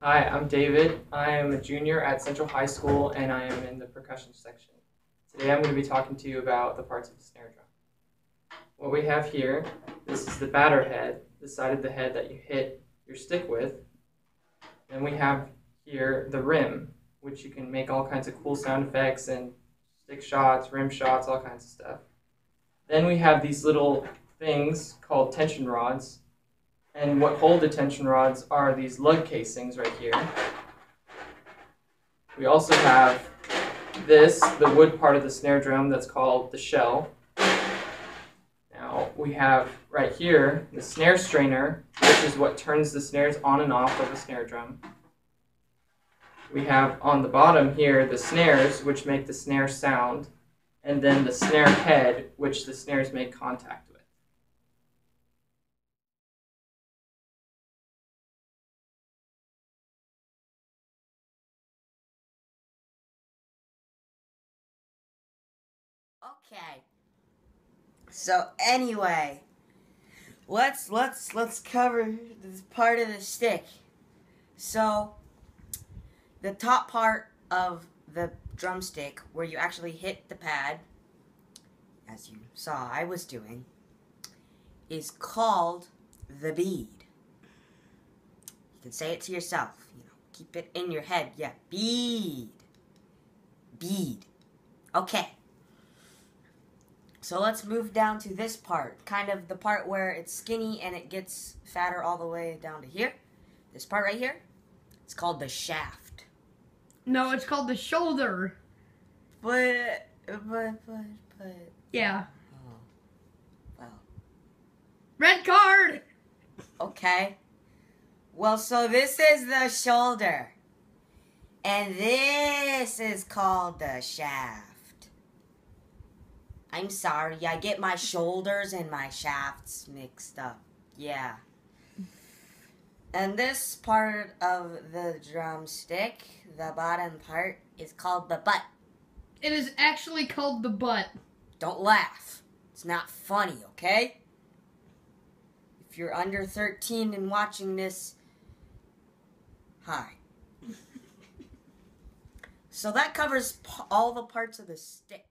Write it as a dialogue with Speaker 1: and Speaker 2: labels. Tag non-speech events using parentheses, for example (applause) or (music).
Speaker 1: Hi, I'm David. I am a junior at Central High School and I am in the percussion section. Today I'm going to be talking to you about the parts of the snare drum. What we have here, this is the batter head, the side of the head that you hit your stick with. Then we have here the rim, which you can make all kinds of cool sound effects and stick shots, rim shots, all kinds of stuff. Then we have these little things called tension rods and what hold the tension rods are these lug casings right here. We also have this, the wood part of the snare drum that's called the shell. Now we have right here the snare strainer, which is what turns the snares on and off of a snare drum. We have on the bottom here the snares, which make the snare sound, and then the snare head, which the snares make contact
Speaker 2: Okay. So anyway, let's let's let's cover this part of the stick. So the top part of the drumstick where you actually hit the pad as you saw I was doing is called the bead. You can say it to yourself, you know, keep it in your head. Yeah, bead. Bead. Okay. So let's move down to this part, kind of the part where it's skinny and it gets fatter all the way down to here. This part right here, it's called the shaft.
Speaker 3: No, it's called the shoulder.
Speaker 2: But, but, but, but.
Speaker 3: Yeah.
Speaker 2: Oh. Well.
Speaker 3: Red card!
Speaker 2: Okay. Well, so this is the shoulder. And this is called the shaft. I'm sorry, I get my (laughs) shoulders and my shafts mixed up. Yeah. And this part of the drumstick, the bottom part, is called the butt.
Speaker 3: It is actually called the butt.
Speaker 2: Don't laugh. It's not funny, okay? If you're under 13 and watching this, hi. (laughs) so that covers all the parts of the stick.